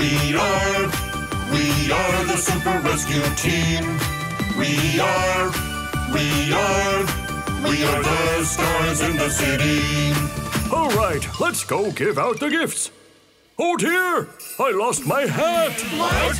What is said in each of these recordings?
We are, we are the Super Rescue Team. We are, we are, we are the stars in the city. All right, let's go give out the gifts. Oh dear, I lost my hat. What?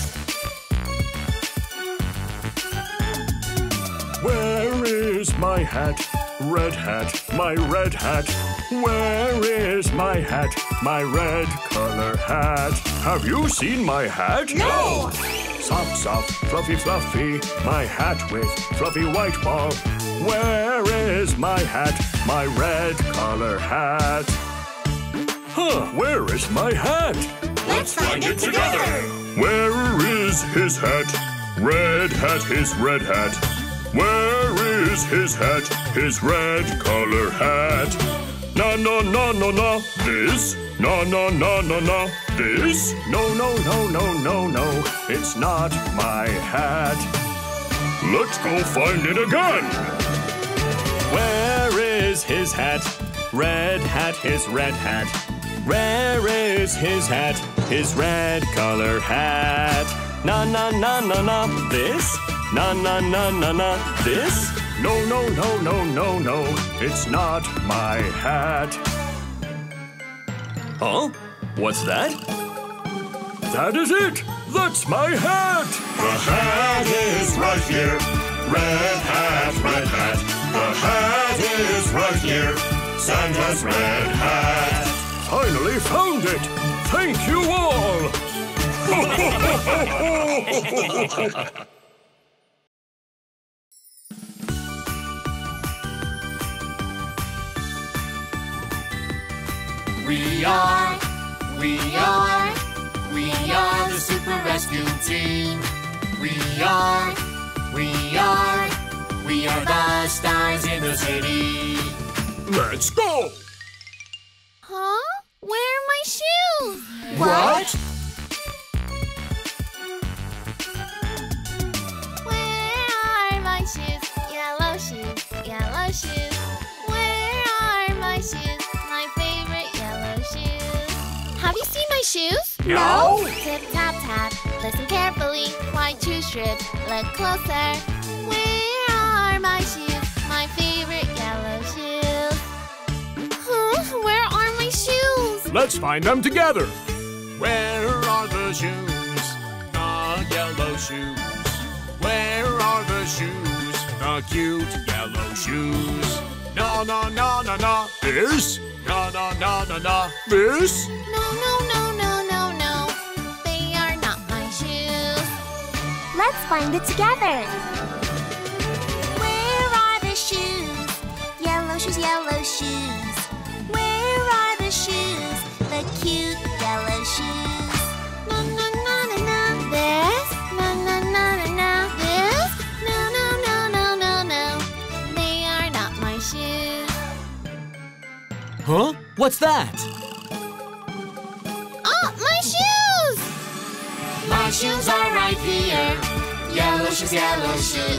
Where is my hat? Red hat, my red hat. Where is my hat? My red color hat. Have you seen my hat? No! Soft, sop, fluffy, fluffy, my hat with fluffy white ball. Where is my hat? My red color hat. Huh, where is my hat? Let's find it together! Where is his hat? Red hat, his red hat. Where is his hat? His red color hat. No, no, no, no, no. This? No, no, no, no, no. This? No, no, no, no, no, no. It's not my hat. Let's go find it again. Where is his hat? Red hat, his red hat. Where is his hat? His red color hat. Na na na na na. This? Na na na na na. This? No no no no no no. It's not my hat. Huh? What's that? That is it. That's my hat. The hat is right here. Red hat, red hat. The hat is right here. Santa's red hat. Finally found it. Thank you all. We are, we are, we are the Super Rescue Team. We are, we are, we are the stars in the city. Let's go. Huh? Where are my shoes? What? Where are my shoes? Yellow shoes, yellow shoes. Seen my shoes? No. Tip tap tap. Listen carefully. White shoe strips. Look closer. Where are my shoes? My favorite yellow shoes. Huh? Where are my shoes? Let's find them together. Where are the shoes? The yellow shoes. Where are the shoes? The cute yellow shoes. No, no, no, no, no. This? No, no, no, no, no. This? No, no, no, no, no, no. They are not my shoes. Let's find it together. Where are the shoes? Yellow shoes, yellow shoes. Where are the shoes? The cute yellow shoes. Huh? What's that? Oh, my shoes! My shoes are right here. Yellow shoes, yellow shoes.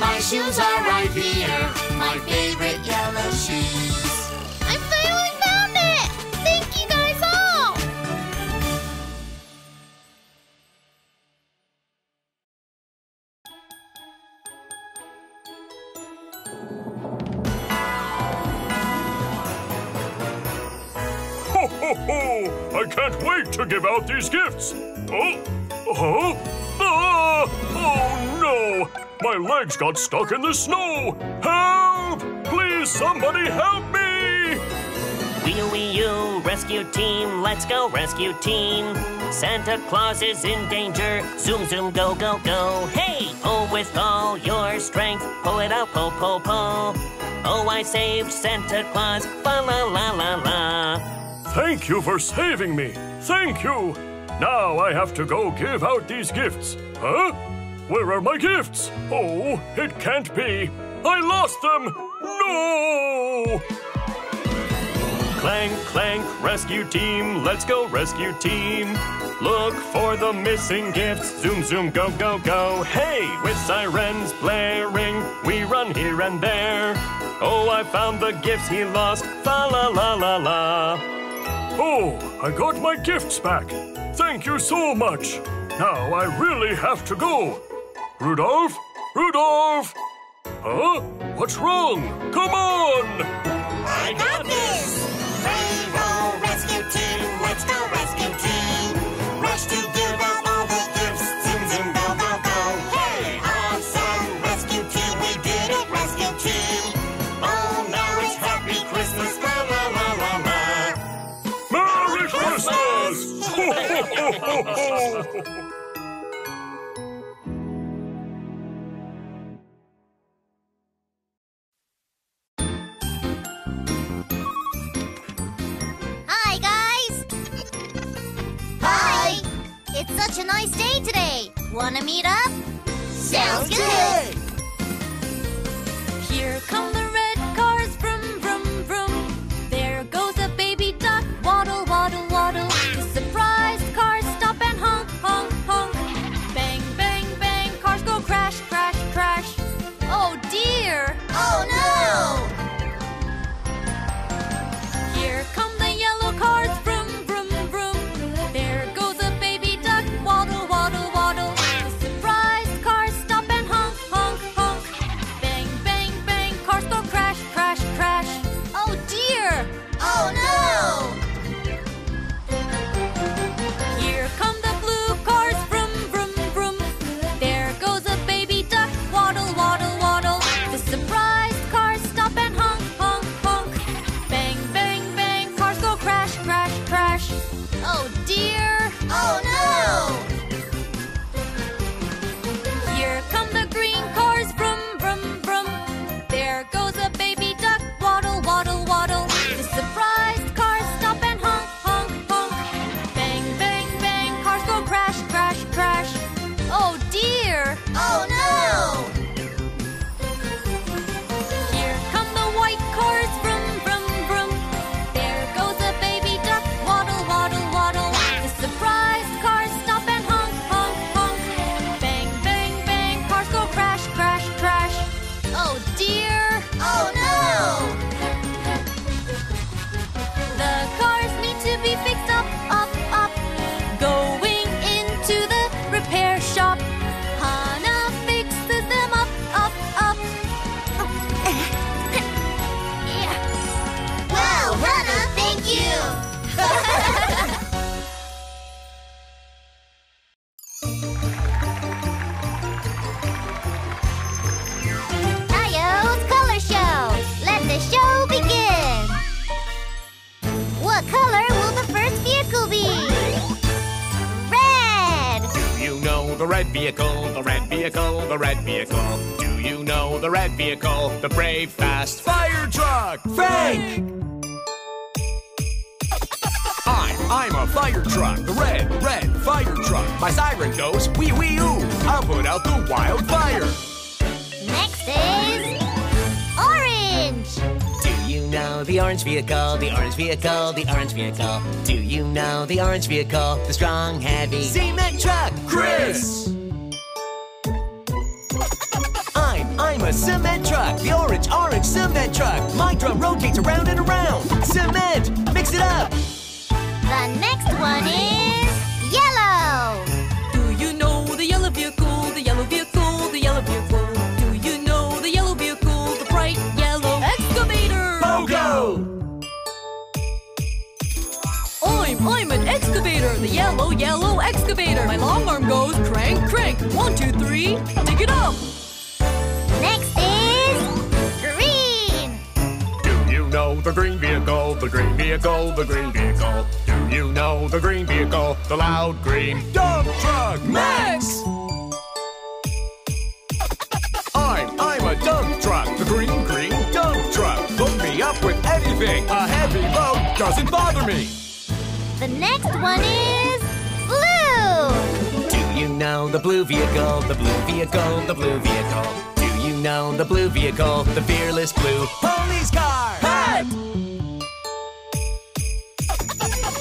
My shoes are right here. My favorite yellow shoes. I finally found it! Thank you guys all! Ho! I can't wait to give out these gifts. Oh, oh, ah! Oh no! My legs got stuck in the snow. Help! Please, somebody help me! Wee you, rescue team, let's go rescue team. Santa Claus is in danger, zoom zoom go go go. Hey, oh with all your strength, pull it out, pull pull pull. Oh, I saved Santa Claus, fa la la la la. Thank you for saving me. Thank you. Now I have to go give out these gifts. Huh? Where are my gifts? Oh, it can't be. I lost them. No! Clank, clank, rescue team. Let's go, rescue team. Look for the missing gifts. Zoom, zoom, go, go, go. Hey, with sirens blaring, we run here and there. Oh, I found the gifts he lost. Fa la la la la. Oh, I got my gifts back. Thank you so much. Now I really have to go. Rudolph? Rudolph! Huh? What's wrong? Come on! I got this! Hi, guys! Hi! It's such a nice day today. Wanna meet up? Sounds good! The red vehicle, the red vehicle, the red vehicle? Do you know the red vehicle, the brave, fast fire truck? Frank! I'm, I'm a fire truck, the red, red fire truck. My siren goes wee wee oo. I'll put out the wildfire. Next is know the orange vehicle, the orange vehicle, the orange vehicle? Do you know the orange vehicle, the strong, heavy cement truck? Chris! I'm, I'm a cement truck, the orange, orange cement truck. My drum rotates around and around. Cement, mix it up. The next one is the yellow, yellow excavator. My long arm goes crank, crank. One, two, three, dig it up. Next is green. Do you know the green vehicle, the green vehicle, the green vehicle? Do you know the green vehicle, the loud green dump truck? Max! I'm, I'm a dump truck, the green, green dump truck. Hook me up with anything, a heavy load doesn't bother me. The next one is blue. Do you know the blue vehicle, the blue vehicle, the blue vehicle? Do you know the blue vehicle, the fearless blue police car? Pat!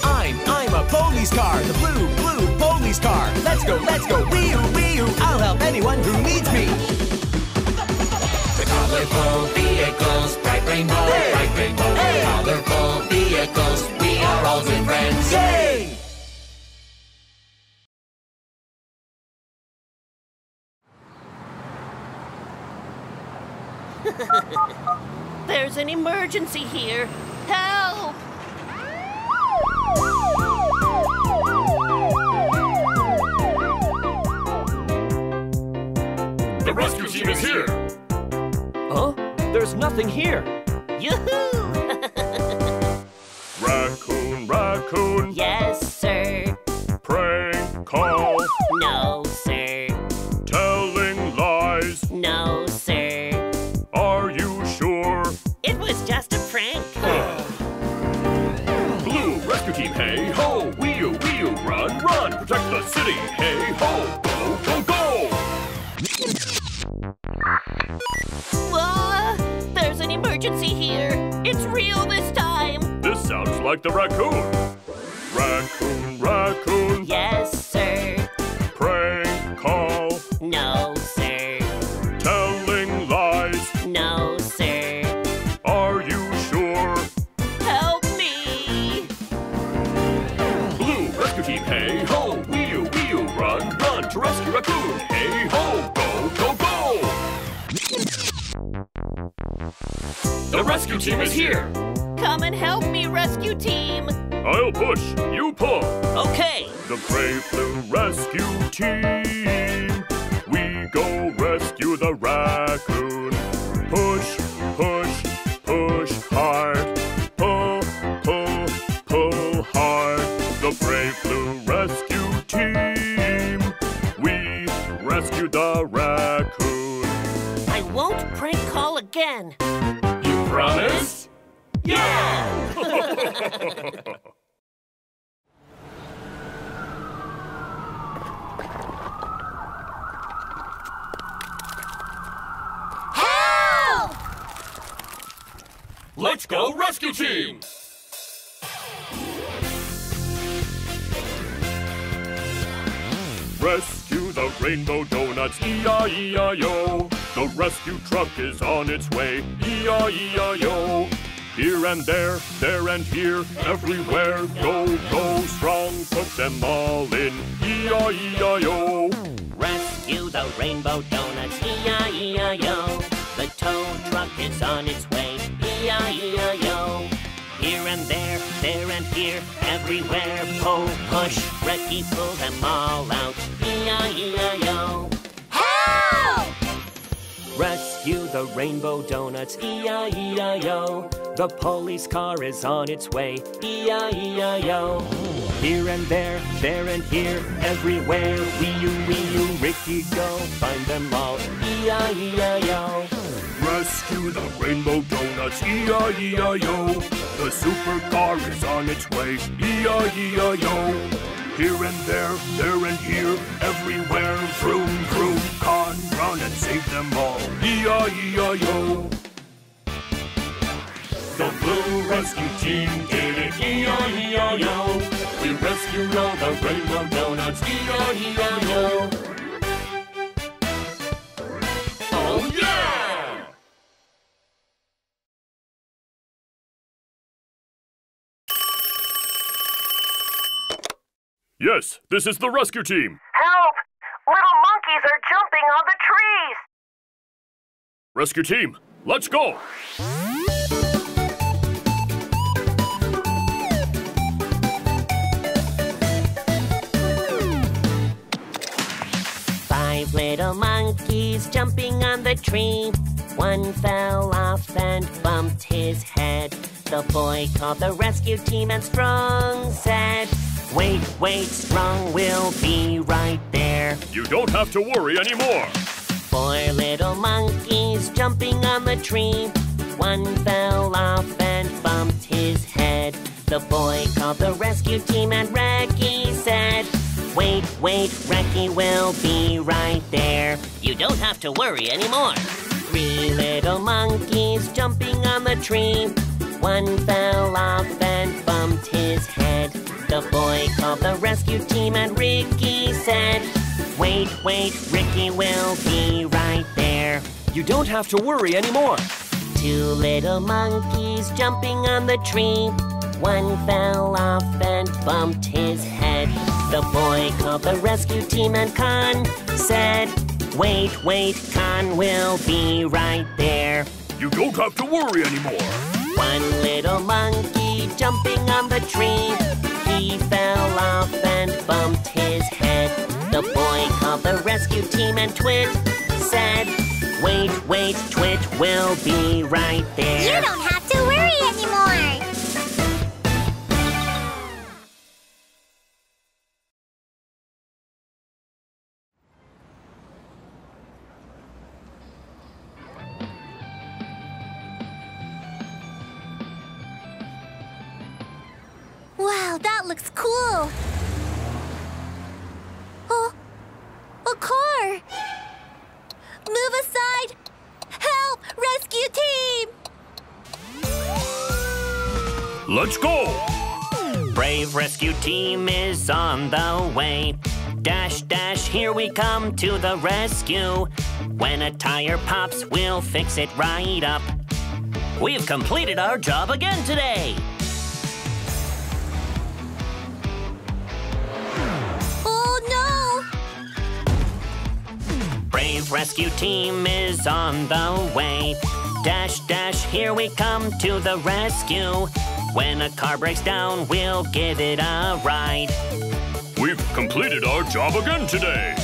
I'm, I'm a police car, the blue, blue police car. Let's go, let's go, wee-oo, wee-oo. I'll help anyone who needs me. The colorful vehicles, bright rainbow, bright rainbow. Hey! Colorful vehicles, pals and friends. Yay! There's an emergency here. Help! The rescue team is here! Huh? There's nothing here. Yoo-hoo! Raccoon, yes, sir. prank call, No, sir. telling lies. No, sir. Are you sure? It was just a prank. Blue rescue team, hey ho, wee you, wee you, run, run, protect the city, hey ho, go, go, go! Ah, there's an emergency here. It's real this time. This sounds like the raccoon. Raccoon, raccoon, Yes, sir. prank call, No, sir. telling lies. No, sir. Are you sure? Help me! Blue rescue team, hey ho, wee you, wee you, run, run to rescue raccoon, hey ho, go, go, go! The rescue team is here. Come and help me, rescue team. I'll push, you pull. Okay. The brave blue rescue team. We go rescue the raccoon. Push, push, push hard. Pull, pull, pull hard. The brave blue rescue team. We rescue the raccoon. I won't prank call again. You promise? Yeah! Let's go rescue team! Rescue the rainbow donuts, E-I-E-I-O. The rescue truck is on its way, E-I-E-I-O. Here and there, there and here, everywhere, go, go strong, put them all in, E-I-E-I-O. Rescue the rainbow donuts, E-I-E-I-O. The tow truck is on its way, E-I-E-I-O. Here and there, there and here, everywhere, pull, push, Recky, pull them all out, E-I-E-I-O. Help! Rescue the rainbow donuts, E-I-E-I-O. The police car is on its way, E-I-E-I-O. Here and there, there and here, everywhere, wee you, wee you, Ricky, go find them all, E-I-E-I-O. Rescue the rainbow donuts, E-I-E-I-O. The supercar is on its way, E-I-E-I-O. Here and there, there and here, everywhere, vroom, vroom, con, run and save them all, E-I-E-I-O. The Blue Rescue Team did it, E-I-E-I-O. We rescued all the rainbow donuts, E-I-E-I-O. Yes, this is the rescue team. Help! Little monkeys are jumping on the trees! Rescue team, let's go! Five little monkeys jumping on the tree. One fell off and bumped his head. The boy called the rescue team and Strong said, Wait, wait, Strong will be right there. You don't have to worry anymore. Four little monkeys jumping on the tree. One fell off and bumped his head. The boy called the rescue team and Recky said, Wait, wait, Recky will be right there. You don't have to worry anymore. Three little monkeys jumping on the tree. One fell off and bumped his head. The boy called the rescue team and Ricky said, Wait, wait, Ricky will be right there. You don't have to worry anymore. Two little monkeys jumping on the tree. One fell off and bumped his head. The boy called the rescue team and Con said, Wait, wait, Con will be right there. You don't have to worry anymore. One little monkey jumping on the tree. He fell off and bumped his head. The boy called the rescue team and Twit said, Wait, wait, Twit will be right there. You don't have to worry anymore. That looks cool. Oh, a car. Move aside. Help, rescue team. Let's go! Brave rescue team is on the way. Dash, dash, here we come to the rescue. When a tire pops, we'll fix it right up. We've completed our job again today. Rescue team is on the way. Dash, dash, here we come to the rescue. When a car breaks down, we'll give it a ride. We've completed our job again today.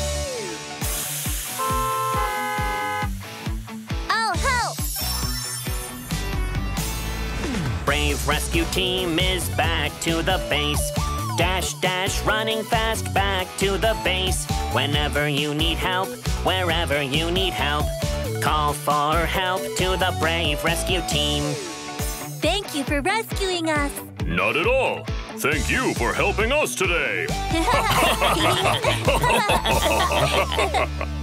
no! I'll help. Brave rescue team is back to the base. Dash, dash, running fast back to the base. Whenever you need help, wherever you need help, call for help to the brave rescue team. Thank you for rescuing us. Not at all. Thank you for helping us today.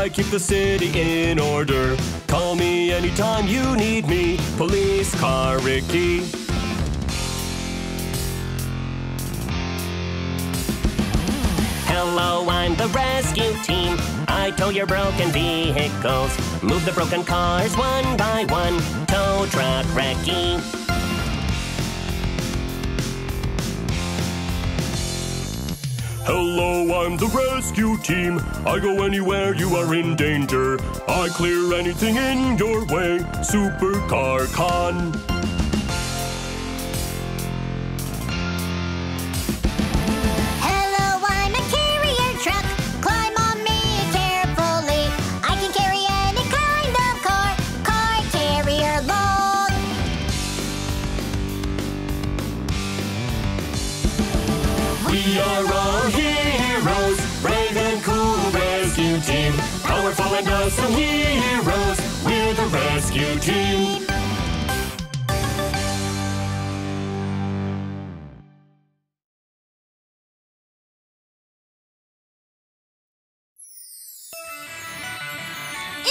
I keep the city in order. Call me anytime you need me. Police car Ricky. Hello, I'm the rescue team. I tow your broken vehicles. Move the broken cars one by one. Tow truck Recky. Hello, I'm the rescue team. I go anywhere you are in danger. I clear anything in your way. Supercar Con. Heroes, we're the rescue team.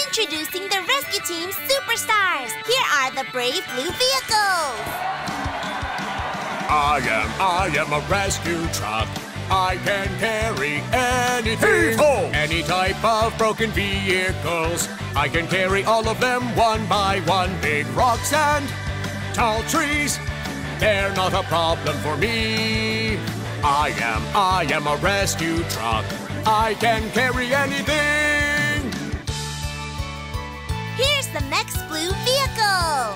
Introducing the rescue team superstars. Here are the brave blue vehicles. I am, I am a rescue truck. I can carry anything. Heave-ho! Any type of broken vehicles. I can carry all of them one by one. Big rocks and tall trees. They're not a problem for me. I am, I am a rescue truck. I can carry anything. Here's the next blue vehicle.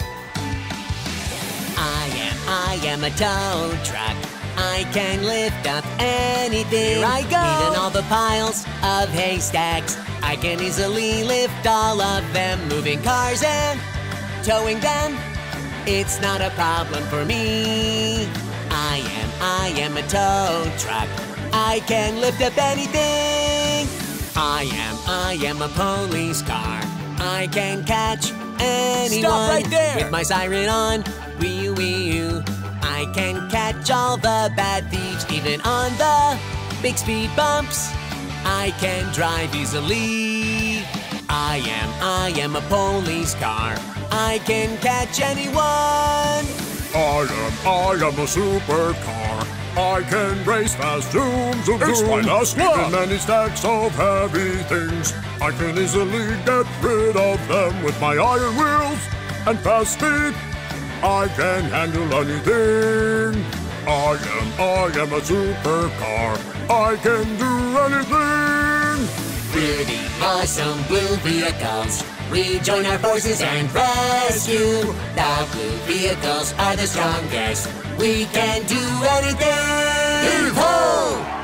I am, I am a tow truck. I can lift up anything. Here I go. Even all the piles of haystacks. I can easily lift all of them. Moving cars and towing them. It's not a problem for me. I am, I am a tow truck. I can lift up anything. I am, I am a police car. I can catch anyone. Stop right there. With my siren on, wee wee. I can catch all the bad thieves, even on the big speed bumps. I can drive easily. I am, I am a police car. I can catch anyone. I am, I am a supercar. I can race fast, zoom, zoom, It's zoom. my last Even lap. many stacks of heavy things. I can easily get rid of them with my iron wheels and fast speed. I can handle anything. I am, I am a supercar. I can do anything. We're the awesome blue vehicles. We join our forces and rescue. The blue vehicles are the strongest. We can do anything. Heave-ho!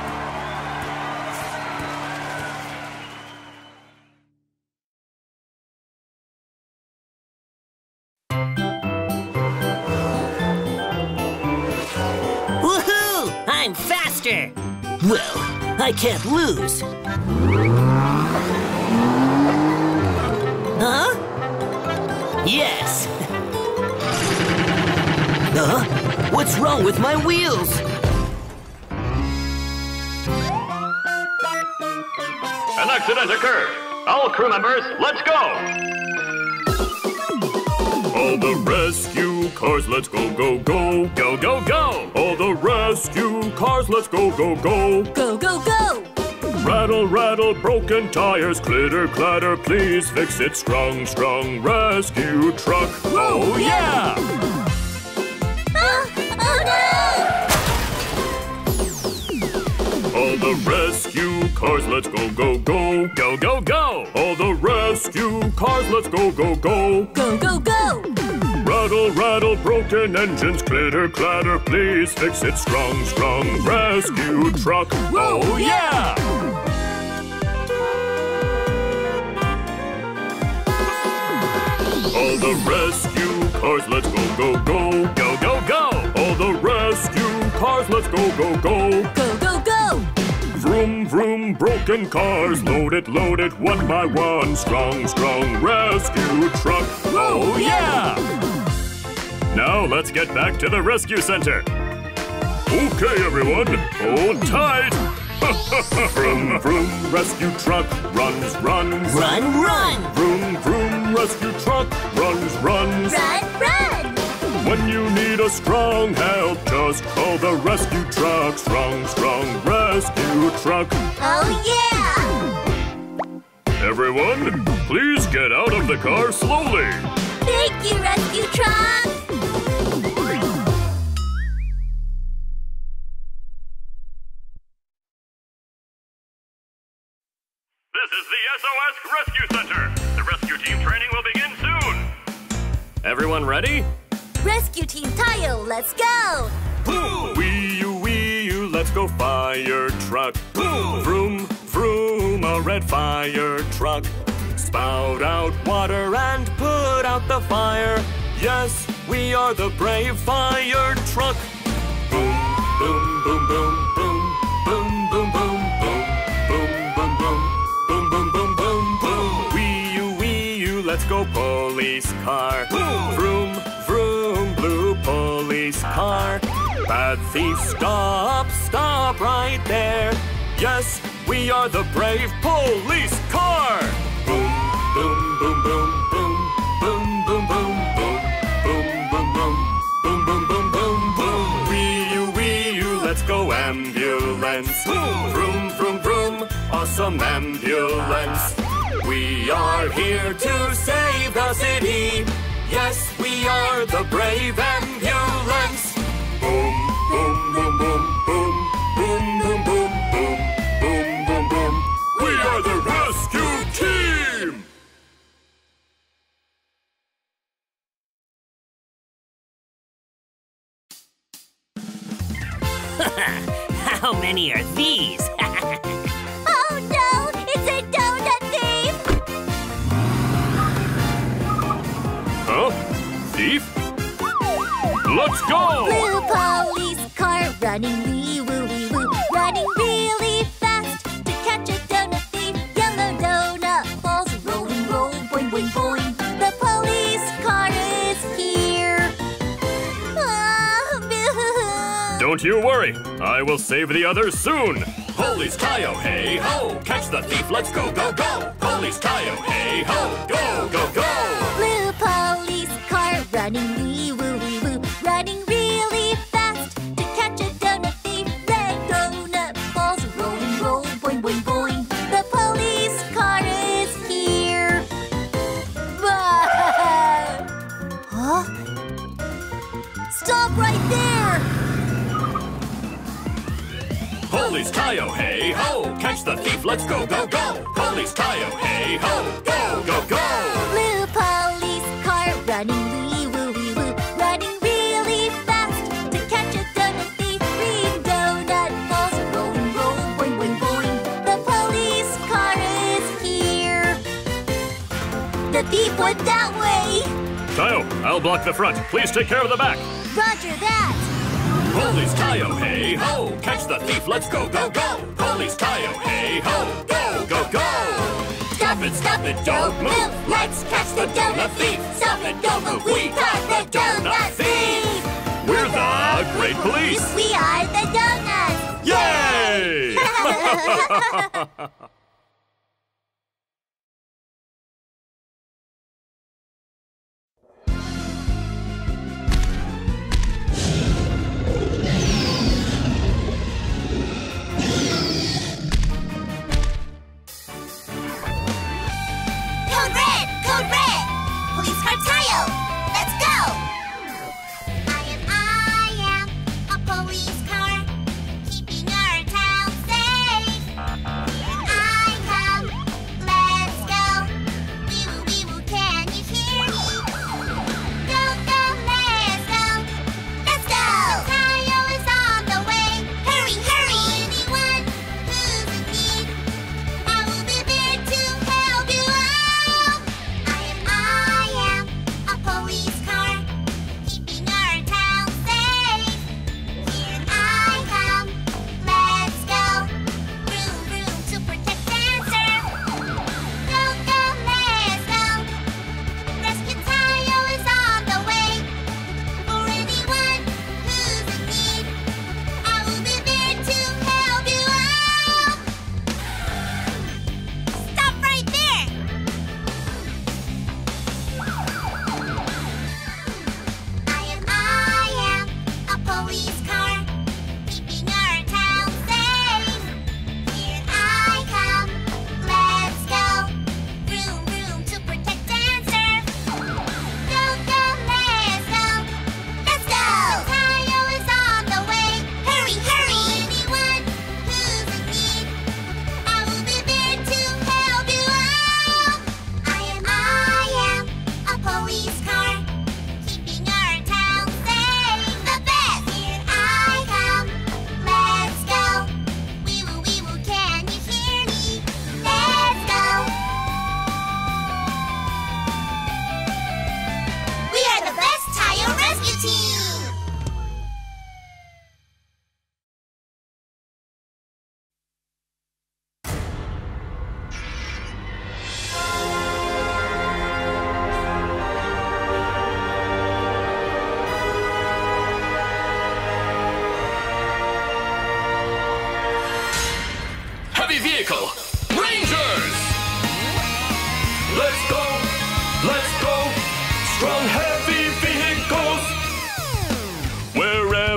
I'm faster! Well, I can't lose. Huh? Yes! Huh? What's wrong with my wheels? An accident occurred. All crew members, let's go! All the rescue cars, let's go, go, go. Go, go, go! All the rescue cars, let's go, go, go. Go, go, go! Rattle, rattle, broken tires, clitter, clatter, please fix it. Strong, strong rescue truck. Oh, yeah! Oh, oh All the rescue cars, let's go, go, go. Go, go, go! All the rescue cars, let's go, go, go. Go, go, go! Rattle, rattle, broken engines, clitter, clatter, please fix it. Strong, strong rescue truck. Oh, yeah! All the rescue cars, let's go, go, go. Go, go, go! All the rescue cars, let's go, go, go. Go, go, go! Vroom, vroom, broken cars, load it, load it, one by one. Strong, strong rescue truck. Oh, yeah! Now let's get back to the rescue center. Okay, everyone, hold tight. vroom, vroom, rescue truck runs, runs. Run, run! Vroom, vroom, rescue truck runs, runs. Run, run! When you need a strong help, just call the rescue truck. Strong, strong rescue truck. Oh yeah! Everyone, please get out of the car slowly. Thank you, rescue truck! Rescue Center. The rescue team training will begin soon. Everyone ready? Rescue Team Tayo, let's go! Woo! Wee you, wee you, let's go fire truck. Woo! Vroom, vroom, a red fire truck. Spout out water and put out the fire. Yes, we are the brave fire truck. Boom, boom, boom, boom, boom, boom, boom, boom. Go police car. Boom. Vroom, vroom, blue police car. Bad thief, stop, stop right there. Yes, we are the brave police car. Boom, boom, boom, boom, boom, boom, boom, boom, boom, boom, boom, boom, boom, boom, boom. Wee you, wee you, let's go ambulance. Vroom, vroom, vroom, awesome ambulance. We are here to save the city. Yes, we are the brave ambulance. Boom, boom, boom, boom, boom, boom, boom, boom, boom, boom, boom, boom. We are the rescue team. How many are go! Blue police car running wee woo wee woo, running really fast to catch a donut thief. Yellow donut balls rolling roll boing boing boing. The police car is here. Ah, boo. Don't you worry. I will save the others soon. Police Tayo, hey ho! Catch the thief, let's go, go, go! Police Tayo, hey ho! Go, go, go! Blue police car running wee wee woo, Police Tayo, hey ho! Catch the thief, let's go, go, go! Police Tayo, hey ho! Go, go, go! Blue police car running wee woo wee woo, running really fast to catch a donut thief. Green donut balls rolling roll boing boing boing. The police car is here. The thief went that way. Tayo, I'll block the front. Please take care of the back. Roger that. Police Tayo, hey ho! Catch the thief, let's go, go, go! Police Tayo, hey ho! Go, go, go! Stop it, stop it, don't move. Let's catch the donut thief. Stop it, don't move. We caught the donut thief. We're the Great Police. We are the donuts. Yay!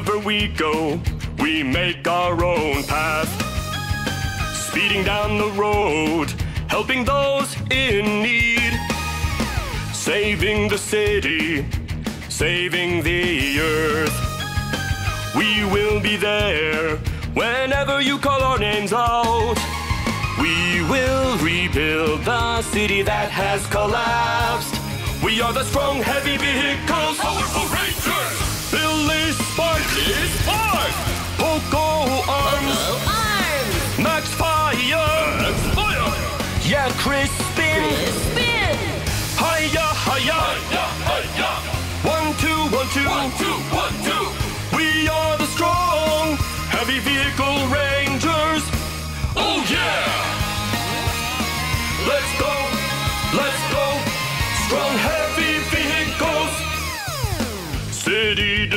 Wherever we go, We make our own path, speeding down the road, helping those in need, saving the city, saving the earth. We will be there whenever you call our names out. We will rebuild the city that has collapsed. We are the strong, heavy vehicles. Rangers! Billy Sparky Spark! Poco Arms! Max Fire! Max Fire! Yeah, Crispin! Spin! Hiya, hiya! Hiya, hiya! One, two, one, two! One, two, one, two! We are the strong, heavy vehicle rangers. Oh yeah!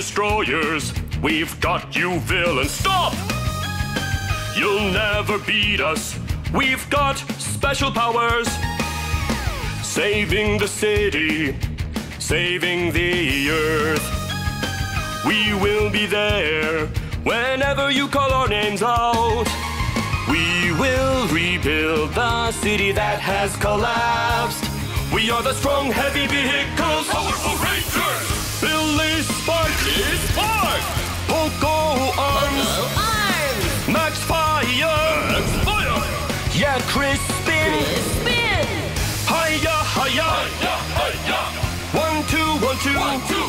Destroyers, we've got you villains. Stop! You'll never beat us. We've got special powers. Saving the city, saving the earth. We will be there whenever you call our names out. We will rebuild the city that has collapsed. We are the strong, heavy vehicles. Powerful Rangers! Sparky Spark! Poco Arms! Max Fire! Max Fire! Yeah, Crispin! Spin! Hiya, hiya! Hiya, hiya! One, two! One, two, one, two!